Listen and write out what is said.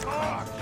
Fuck!